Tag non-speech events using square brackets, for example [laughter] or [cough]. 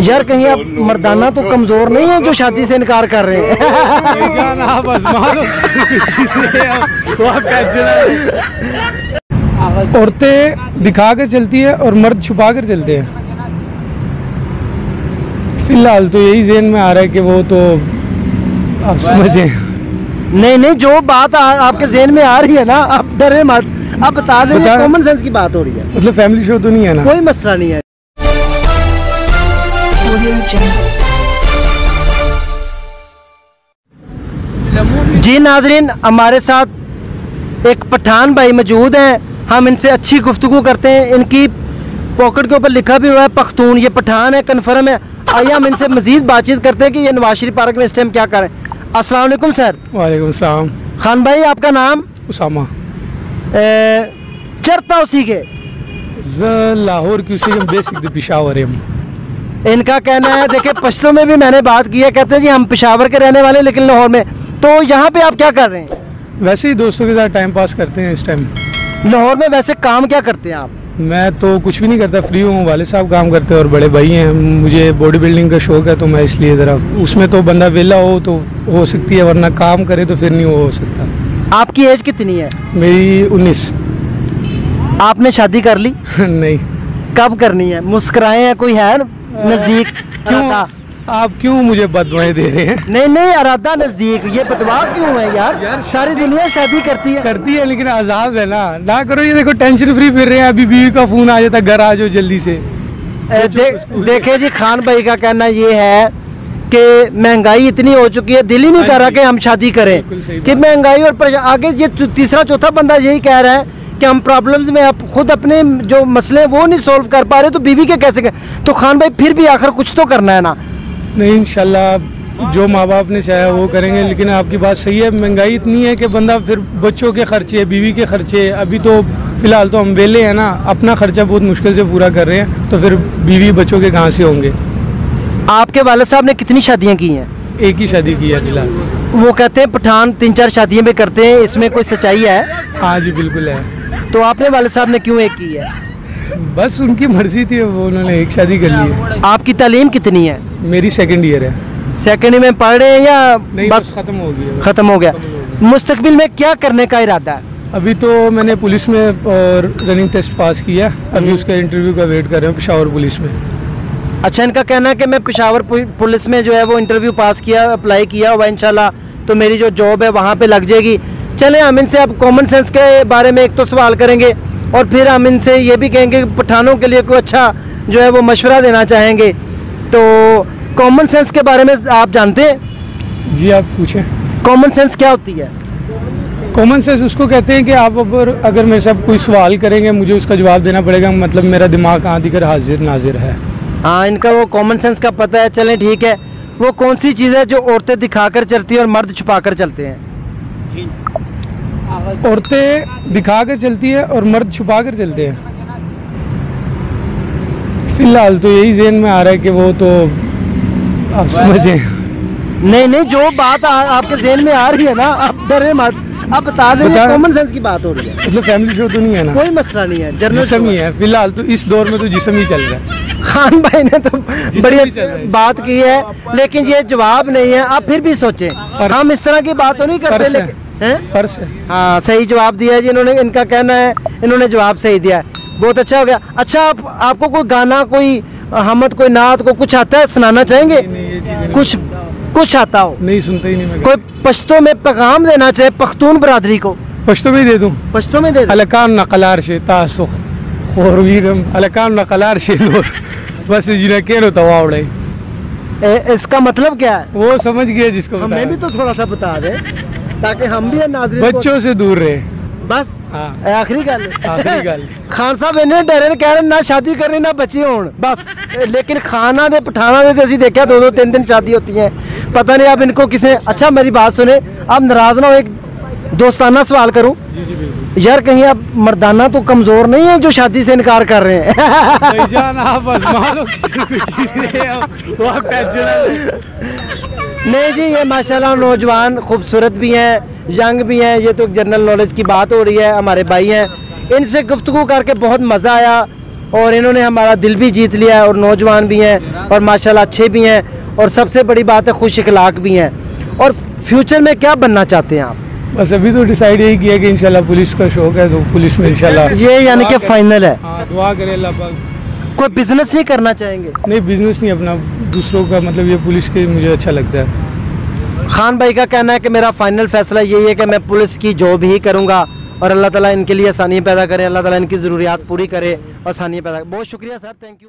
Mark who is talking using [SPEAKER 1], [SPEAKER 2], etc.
[SPEAKER 1] यार कहीं आप मर्दाना तो कमज़ोर नहीं है जो शादी से इनकार कर रहे हैं?
[SPEAKER 2] आप [laughs] आप औरतें दिखा कर चलती है और मर्द छुपा कर चलते हैं। फ़िलहाल तो यही जेन में आ रहा है कि वो तो आप समझे।
[SPEAKER 1] नहीं नहीं जो बात आ, आपके जहन में आ रही है ना आप डरे मत। आप बता दें कॉमन सेंस की बात हो रही है।
[SPEAKER 2] मतलब फैमिली शो तो नहीं है ना?
[SPEAKER 1] कोई मसला नहीं है। जी नाजरीन हमारे साथ एक पठान भाई मौजूद हैं। हम इनसे अच्छी गुफ्तु करते हैं। इनकी पॉकेट के ऊपर लिखा भी हुआ है पख्तून। ये पठान है कन्फर्म है। आइए हम इनसे मजीद बातचीत करते हैं कि ये नवाज़ शरीफ पार्क में इस टाइम क्या करें। अस्सलाम वालेकुम सर।
[SPEAKER 2] वालेकुम सलाम।
[SPEAKER 1] खान भाई आपका नाम?
[SPEAKER 2] उसामा।
[SPEAKER 1] ए, चरता उसी के।
[SPEAKER 2] लाहौर की उसी हम बेसिक पिशावर है
[SPEAKER 1] इनका कहना है देखिए पश्तो में भी मैंने बात की है कहते हैं जी हम पिशावर के रहने वाले लेकिन लाहौर में। तो यहाँ पे आप क्या कर रहे हैं?
[SPEAKER 2] वैसे ही दोस्तों के साथ टाइम पास करते हैं इस टाइम
[SPEAKER 1] लाहौर में वैसे काम क्या करते हैं आप?
[SPEAKER 2] मैं तो कुछ भी नहीं करता फ्री हूँ वाले साहब काम करते हैं और बड़े भाई हैं। मुझे बॉडी बिल्डिंग का शौक है तो मैं इसलिए ज़रा उसमें तो बंदा वेला हो तो हो सकती है वरना काम करे तो फिर नहीं हो सकता।
[SPEAKER 1] आपकी एज कितनी है?
[SPEAKER 2] मेरी उन्नीस।
[SPEAKER 1] आपने शादी कर ली? [laughs]
[SPEAKER 2] नहीं।
[SPEAKER 1] कब करनी है? मुस्कुराए हैं कोई है नज़दीक [laughs]
[SPEAKER 2] क्यों? आप क्यों मुझे बदवाएँ दे रहे हैं?
[SPEAKER 1] नहीं नहीं इरादा नज़दीक। ये बदवा क्यों है यार?
[SPEAKER 2] यार,
[SPEAKER 1] सारी दुनिया शादी करती है।
[SPEAKER 2] करती है लेकिन आज़ाद है ना। ना करो ये देखो टेंशन फ्री फिर रहे हैं। अभी बीवी का फ़ोन आ जाता घर आ जाओ जल्दी से।
[SPEAKER 1] ए, दे, देखे जी खान भाई का कहना ये है कि महँगाई इतनी हो चुकी है दिल ही नहीं कर रहा कि हम शादी करें। कि महँगाई और आगे ये तीसरा चौथा बंदा यही कह रहा है कि हम प्रॉब्लम्स में आप खुद अपने जो मसले हैं वो नहीं सॉल्व कर पा रहे तो बीवी के कैसे कर तो खान भाई फिर भी आखिर कुछ तो करना है ना।
[SPEAKER 2] नहीं इंशाल्लाह जो माँ बाप ने चाहा वो करेंगे लेकिन आपकी बात सही है महँगाई इतनी है कि बंदा फिर बच्चों के खर्चे बीवी के खर्चे अभी तो फ़िलहाल तो हम वेले हैं ना अपना खर्चा बहुत मुश्किल से पूरा कर रहे हैं तो फिर बीवी बच्चों के कहाँ से होंगे?
[SPEAKER 1] आपके वाले साहब ने कितनी शादियाँ की हैं?
[SPEAKER 2] एक ही शादी की है फ़िलहाल
[SPEAKER 1] वो कहते हैं पठान तीन चार शादियाँ भी करते हैं इसमें कोई सच्चाई है?
[SPEAKER 2] हाँ जी बिल्कुल है।
[SPEAKER 1] तो आपने वाले साहब ने क्यों एक की है?
[SPEAKER 2] बस उनकी मर्ज़ी थी वो उन्होंने एक शादी कर ली है।
[SPEAKER 1] आपकी तालीम कितनी है?
[SPEAKER 2] मेरी सेकंड ईयर है।
[SPEAKER 1] सेकेंड में पढ़ रहे हैं या
[SPEAKER 2] नहीं
[SPEAKER 1] बस
[SPEAKER 2] खत्म हो है
[SPEAKER 1] खत्म हो गया। मुस्तकबिल में क्या करने का इरादा है?
[SPEAKER 2] अभी तो मैंने पुलिस में और रनिंग टेस्ट पास किया। अभी उसका इंटरव्यू का वेट कर रहे हैं पेशावर पुलिस में।
[SPEAKER 1] अच्छा इनका कहना है कि मैं पेशावर पुलिस में जो है वो इंटरव्यू पास किया अप्लाई किया हुआ इंशाल्लाह तो मेरी जो जॉब है वहाँ पे लग जाएगी। चले हम इनसे अब कॉमन सेंस के बारे में एक तो सवाल करेंगे और फिर हम इनसे ये भी कहेंगे कि पठानों के लिए कोई अच्छा जो है वो मशवरा देना चाहेंगे। तो कॉमन सेंस के बारे में आप जानते हैं?
[SPEAKER 2] जी आप पूछें।
[SPEAKER 1] कॉमन सेंस क्या होती है?
[SPEAKER 2] कॉमन सेंस उसको कहते हैं कि आप अगर अगर मेरे से आप कोई सवाल करेंगे मुझे उसका जवाब देना पड़ेगा मतलब मेरा दिमाग कहाँ दिखकर हाजिर नाजिर है।
[SPEAKER 1] हाँ इनका वो कॉमन सेंस का पता है। चलें, ठीक है। वो कौन सी चीज़ है जो औरतें दिखाकर चलती हैं और मर्द छुपाकर चलते हैं?
[SPEAKER 2] औरतें दिखा कर चलती है और मर्द छुपा कर चलते हैं। फ़िलहाल तो यही जेन में आ रहा है कि वो तो आप समझे।
[SPEAKER 1] नहीं नहीं जो बात आ, आपके जहन में आ रही है ना आप डरे मत। आप बता दें कॉमन सेंस की बात हो रही है।
[SPEAKER 2] मतलब फैमिली शो तो नहीं है ना।
[SPEAKER 1] कोई मसला नहीं है जर्नल
[SPEAKER 2] ही है। फ़िलहाल तो इस दौर में तो जिसम ही चल रहा है।
[SPEAKER 1] खान भाई ने तो बड़ी। बात की है लेकिन ये जवाब नहीं है आप फिर भी सोचें। हम इस तरह की बात तो नहीं करते लेकिन
[SPEAKER 2] पर्स हाँ।
[SPEAKER 1] सही जवाब दिया जी इन्होंने इनका कहना है इन्होंने जवाब सही दिया है। बहुत अच्छा हो गया। अच्छा आप आपको कोई गाना कोई हमद कोई नात को कुछ आता है सुनाना चाहेंगे?
[SPEAKER 2] नहीं ये
[SPEAKER 1] कुछ कुछ आता हो।
[SPEAKER 2] नहीं सुनते ही नहीं मैं।
[SPEAKER 1] कोई पश्तो में पैगाम देना चाहे पख्तून बरादरी को।
[SPEAKER 2] पश्तो में दे दूँ।
[SPEAKER 1] पश्तो में दे दो।
[SPEAKER 2] अलकान नकलार शे तासुख खोरवीरम अलकान नकलार शे नूर बस जिन्हें केनो तवावड़े
[SPEAKER 1] ए, इसका मतलब क्या है?
[SPEAKER 2] वो समझ गया जिसको
[SPEAKER 1] हमें
[SPEAKER 2] बताया।
[SPEAKER 1] भी तो थोड़ा सा बता दे ताकि हम भी नाजरीन
[SPEAKER 2] बच्चों से दूर रहे।
[SPEAKER 1] बस
[SPEAKER 2] हाँ
[SPEAKER 1] ए, आखिरी गल
[SPEAKER 2] आखिरी गल।
[SPEAKER 1] ਖਾਨ ਸਾਹਿਬ ਇਹਨੇ ਡਰੇ ਨੇ ਕਹਿ ਰਹੇ ਨਾ ਸ਼ਾਦੀ ਕਰਨੀ ਨਾ ਬੱਚੇ ਹੋਣ बस लेकिन खाना दे पठाना दे तो ਅਸੀਂ देखा दो दो तीन दिन शादी होती है पता नहीं अब इनको किसे अच्छा मेरी बात सुने आप नाराज ना हो एक दोस्ताना सवाल करूं
[SPEAKER 2] जी जी बिल्कुल
[SPEAKER 1] यार कहीं आप मर्दाना तो कमजोर नहीं है जो शादी से इनकार कर रहे हैं
[SPEAKER 2] भाईजान आप आजमा लो कुछ चीजें वो आप टेंशन ना लें। [laughs]
[SPEAKER 1] नहीं जी ये माशाल्लाह नौजवान खूबसूरत भी हैं यंग भी हैं। ये तो जनरल नॉलेज की बात हो रही है हमारे भाई हैं। इनसे गुफ्तगू करके बहुत मज़ा आया और इन्होंने हमारा दिल भी जीत लिया है और नौजवान भी हैं और माशाल्लाह अच्छे भी हैं और सबसे बड़ी बात है खुश इखलाक भी हैं। और फ्यूचर में क्या बनना चाहते हैं आप?
[SPEAKER 2] बस अभी तो डिसाइड यही किया कि इंशाल्लाह पुलिस का शौक है तो पुलिस में इंशाल्लाह
[SPEAKER 1] ये यानी कि फाइनल है।
[SPEAKER 2] हाँ दुआ करे अल्लाह
[SPEAKER 1] कोई बिज़नेस नहीं करना चाहेंगे?
[SPEAKER 2] नहीं बिज़नेस नहीं अपना दूसरों का मतलब ये पुलिस के मुझे अच्छा लगता है।
[SPEAKER 1] खान भाई का कहना है कि मेरा फाइनल फैसला यही है कि मैं पुलिस की जॉब ही करूँगा और अल्लाह ताला इनके लिए आसानी पैदा करे अल्लाह ताला इनकी ज़रूरियात पूरी करे और आसानी पैदा करे बहुत शुक्रिया सर थैंक यू